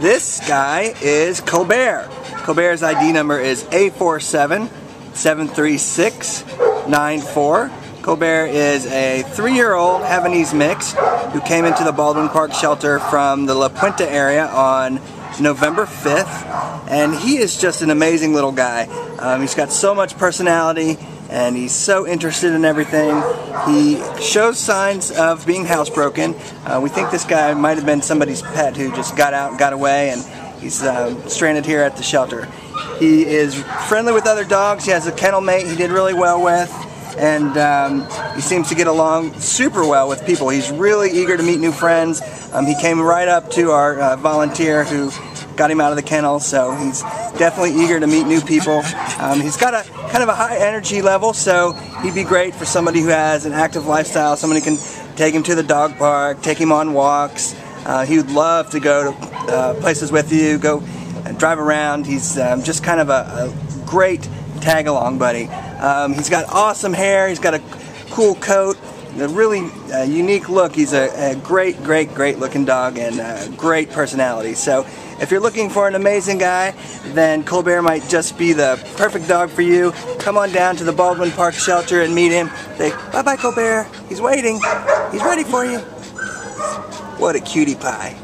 This guy is Colbert. Colbert's ID number is A47-736-94. Colbert is a three-year-old Havanese mix who came into the Baldwin Park shelter from the La Puente area on November 5th and he is just an amazing little guy. Um, he's got so much personality and he's so interested in everything. He shows signs of being housebroken. Uh, we think this guy might have been somebody's pet who just got out and got away and he's uh, stranded here at the shelter. He is friendly with other dogs. He has a kennel mate he did really well with and um, he seems to get along super well with people. He's really eager to meet new friends. Um, he came right up to our uh, volunteer who got him out of the kennel, so he's definitely eager to meet new people. Um, he's got a kind of a high energy level, so he'd be great for somebody who has an active lifestyle, somebody who can take him to the dog park, take him on walks. Uh, he would love to go to uh, places with you, go and drive around. He's um, just kind of a, a great tag along buddy. Um, he's got awesome hair, he's got a cool coat, a really uh, unique look. He's a, a, great, great, great looking dog and a great personality. So if you're looking for an amazing guy, then Colbert might just be the perfect dog for you. Come on down to the Baldwin Park shelter and meet him. Say, bye-bye Colbert, he's waiting, he's ready for you. What a cutie pie.